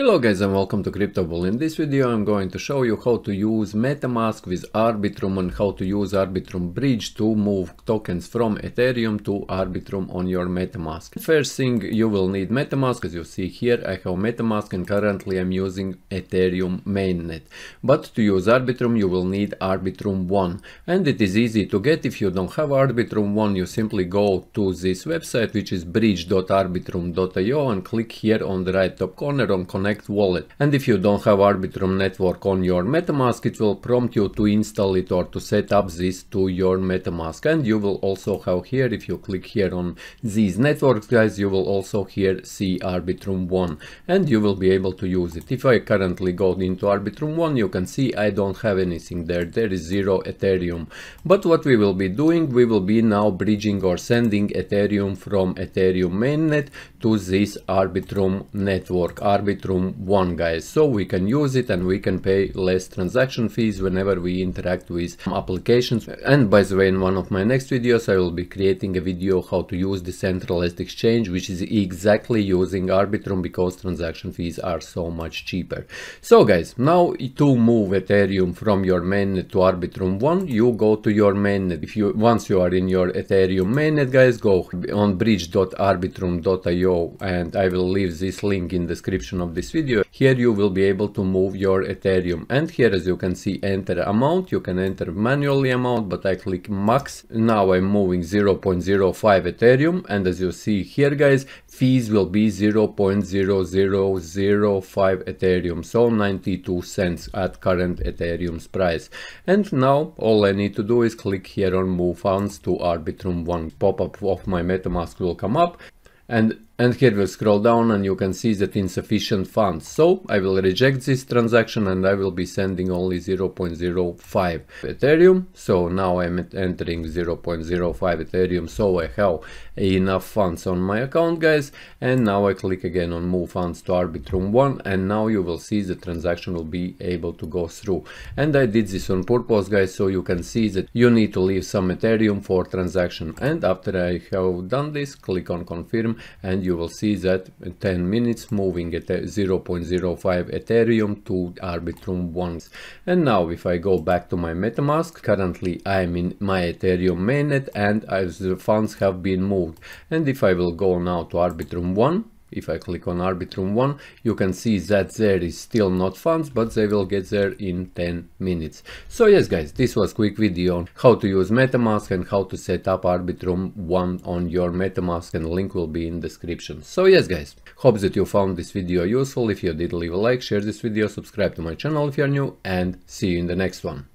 Hello guys and welcome to CryptoBull. In this video I'm going to show you how to use MetaMask with Arbitrum and how to use Arbitrum Bridge to move tokens from Ethereum to Arbitrum on your MetaMask. First thing you will need MetaMask as you see here I have MetaMask and currently I'm using Ethereum mainnet. But to use Arbitrum you will need Arbitrum 1 and it is easy to get if you don't have Arbitrum 1 you simply go to this website which is bridge.arbitrum.io and click here on the right top corner on connect Connect wallet. And if you don't have Arbitrum network on your MetaMask, it will prompt you to install it or to set up this to your MetaMask. And you will also have here, if you click here on these networks, guys, you will also here see Arbitrum 1 and you will be able to use it. If I currently go into Arbitrum 1, you can see I don't have anything there. There is zero Ethereum. But what we will be doing, we will be now bridging or sending Ethereum from Ethereum mainnet to this Arbitrum network, Arbitrum 1 guys so we can use it and we can pay less transaction fees whenever we interact with applications. And by the way in one of my next videos I will be creating a video how to use decentralized exchange which is exactly using Arbitrum because transaction fees are so much cheaper. So guys now to move Ethereum from your mainnet to Arbitrum 1 you go to your mainnet if you once you are in your Ethereum mainnet guys go on bridge.arbitrum.io and I will leave this link in description of this video. Here you will be able to move your ethereum. And here as you can see enter amount. You can enter manually amount but i click max. Now i'm moving 0.05 ethereum. And as you see here guys fees will be 0.0005 ethereum. So 92 cents at current ethereum's price. And now all i need to do is click here on move funds to arbitrum one. Pop-up of my metamask will come up. And and here we'll scroll down and you can see that insufficient funds. So I will reject this transaction and I will be sending only 0.05 Ethereum. So now I'm entering 0.05 Ethereum. So I have enough funds on my account guys. And now I click again on move funds to Arbitrum 1 and now you will see the transaction will be able to go through. And I did this on purpose guys so you can see that you need to leave some Ethereum for transaction. And after I have done this, click on confirm and you will see that 10 minutes moving at 0.05 Ethereum to Arbitrum 1. And now if I go back to my MetaMask, currently I am in my Ethereum mainnet and as the funds have been moved. And if I will go now to Arbitrum 1, if I click on Arbitrum 1, you can see that there is still not funds, but they will get there in 10 minutes. So yes guys, this was quick video on how to use MetaMask and how to set up Arbitrum 1 on your MetaMask and link will be in description. So yes guys, hope that you found this video useful. If you did, leave a like, share this video, subscribe to my channel if you are new and see you in the next one.